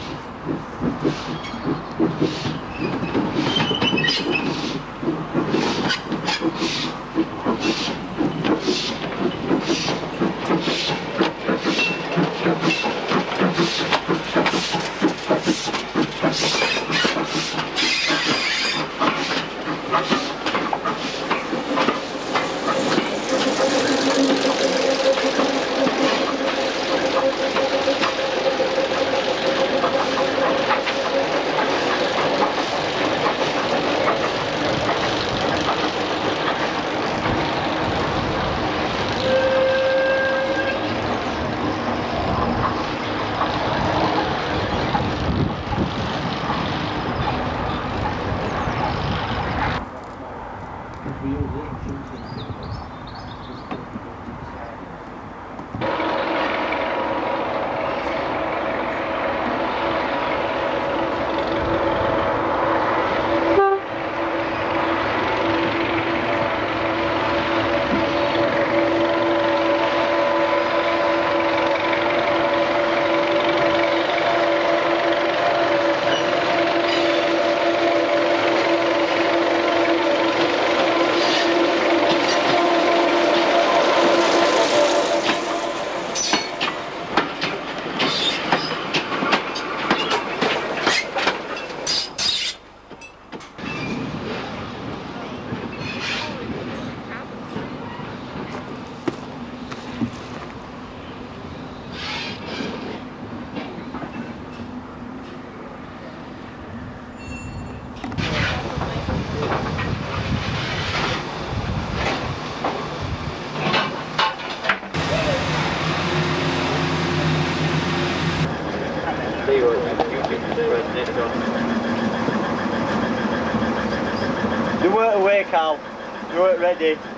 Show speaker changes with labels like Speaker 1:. Speaker 1: Thank you.
Speaker 2: すいません。
Speaker 3: ready.